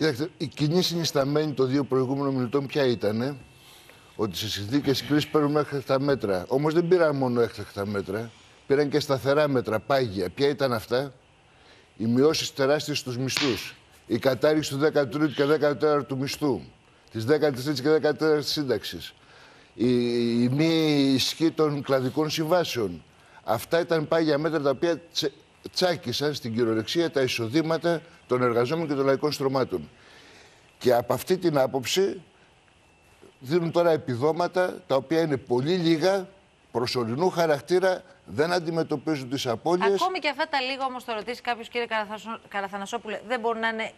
Κοιτάξτε, η κοινή συνισταμένη των δύο προηγούμενων μιλητών ποια ήταν, ότι σε συνθήκες κρίσης παίρνουν έκτακτα μέτρα. Όμως δεν πήραν μόνο έκτακτα μέτρα, πήραν και σταθερά μέτρα, πάγια. Ποια ήταν αυτά, οι μειώσεις τεράστιες στους μισθούς, η κατάργηση του 13ου και 14ου μισθού, της 13η και 14η σύνταξης, η, η μη ισχύ των κλαδικών συμβάσεων. Αυτά ήταν πάγια μέτρα τα οποία τσε- τσάκισαν στην κυριολεξία τα εισοδήματα των εργαζόμενων και των λαϊκών στρωμάτων. Και από αυτή την άποψη δίνουν τώρα επιδόματα τα οποία είναι πολύ λίγα, προσωρινού χαρακτήρα, δεν αντιμετωπίζουν τις απώλειες. Ακόμη και αυτά τα λίγα όμως το ρωτήσει κάποιος, κύριε Καραθασο- Καραθανασόπουλε, δεν μπορούν να είναι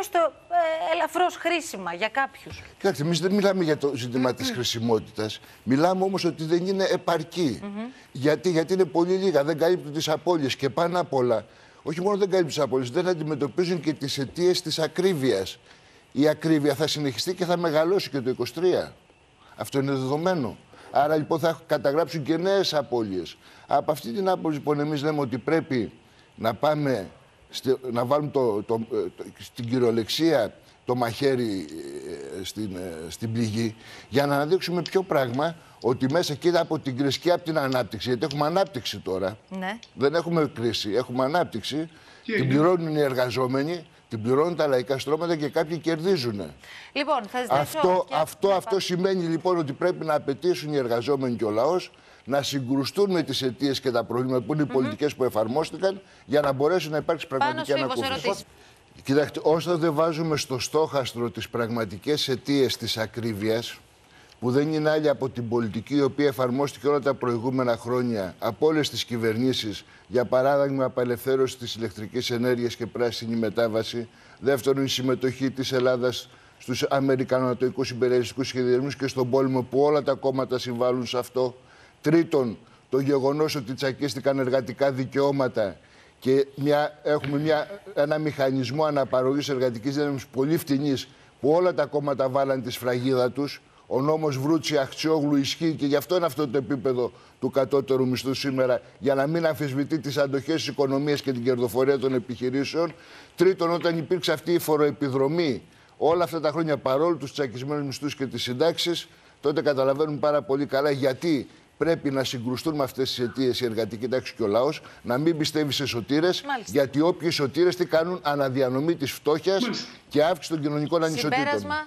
έστω ε, ελαφρώς χρήσιμα για κάποιους. Κοιτάξτε, εμείς δεν μιλάμε για το ζήτημα της χρησιμότητας. Μιλάμε όμως ότι δεν είναι επαρκή. Γιατί, γιατί είναι πολύ λίγα, δεν καλύπτουν τις απώλειες και πάνω απ' όλα. Όχι μόνο δεν καλύπτουν τις απώλειες, δεν αντιμετωπίζουν και τις αιτίες της ακρίβειας. Η ακρίβεια θα συνεχιστεί και θα μεγαλώσει και το 23. Αυτό είναι δεδομένο. Άρα λοιπόν θα καταγράψουν και νέες απώλειες. Από αυτή την άποψη λοιπόν εμείς λέμε ότι πρέπει να πάμε στη- να βάλουμε το, το, ε, το- στην κυριολεξία το μαχαίρι ε, στην, ε, στην πληγή για να αναδείξουμε ποιο πράγμα ότι μέσα κοίτα από την κρίση και από την ανάπτυξη, γιατί έχουμε ανάπτυξη τώρα. Ναι. Δεν έχουμε κρίση, έχουμε ανάπτυξη. Τι την έγινε; πληρώνουν οι εργαζόμενοι, την πληρώνουν τα λαϊκά στρώματα και κάποιοι κερδίζουν. Λοιπόν, θα ζητήσω. Αυτό, και- αυτό, να αυτό σημαίνει λοιπόν ότι πρέπει να απαιτήσουν οι εργαζόμενοι και ο λαός να συγκρουστούν με τις αιτίες και τα προβλήματα που είναι οι πολιτικές που εφαρμόστηκαν για να μπορέσει να υπάρξει Πάνω πραγματική Σφίβος, ανακούφιση. ερωτήσεις. Κοιτάξτε, όσο δεν βάζουμε στο στόχαστρο τις πραγματικές αιτίες της ακρίβειας, που δεν είναι άλλη από την πολιτική η οποία εφαρμόστηκε όλα τα προηγούμενα χρόνια από όλες τις κυβερνήσεις, για παράδειγμα, απελευθέρωση της ηλεκτρικής ενέργειας και πράσινη μετάβαση. Δεύτερον, η συμμετοχή της Ελλάδας στους Αμερικανοτοικού υπερελιστικού σχεδιασμούς και στον πόλεμο, που όλα τα κόμματα συμβάλλουν σε αυτό. Τρίτον, το γεγονός ότι τσακίστηκαν εργατικά δικαιώματα και μια, έχουμε μια, ένα μηχανισμό αναπαραγωγής εργατικής δύναμης πολύ φτηνής που όλα τα κόμματα βάλαν τη σφραγίδα τους. Ο νόμος Βρούτσι Αχτσιόγλου ισχύει και γι' αυτό είναι αυτό το επίπεδο του κατώτερου μισθού σήμερα για να μην αμφισβητεί τις αντοχές της οικονομίας και την κερδοφορία των επιχειρήσεων. Τρίτον, όταν υπήρξε αυτή η φοροεπιδρομή όλα αυτά τα χρόνια παρόλο τους τσακισμένους μισθούς και τις συντάξεις, τότε καταλαβαίνουν πάρα πολύ καλά γιατί πρέπει να συγκρουστούν με αυτές τις αιτίες η εργατική τάξη και ο λαός, να μην πιστεύει σε σωτήρες, Μάλιστα. γιατί όποιοι σωτήρες τι κάνουν αναδιανομή της φτώχειας και αύξηση των κοινωνικών ανισοτήτων. Συμπέρασμα,